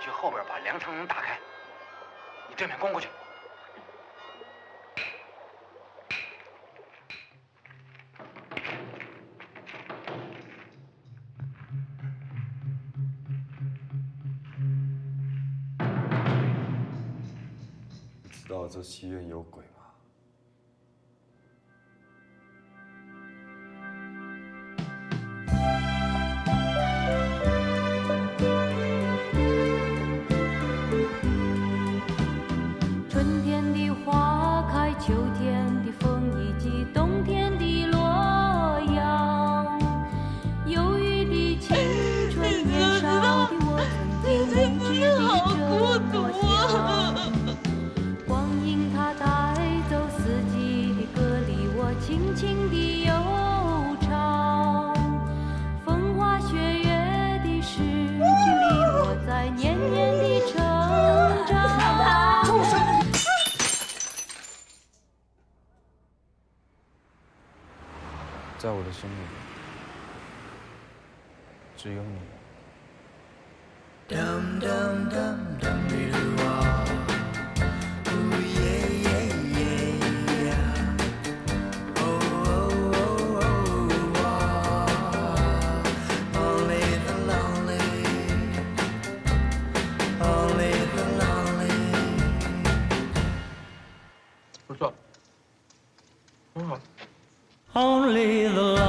去后边把粮仓门打开，你正面攻过去。你知道这西院有鬼吗？秋天的风在我的心里，只有你。不错，很好。Only the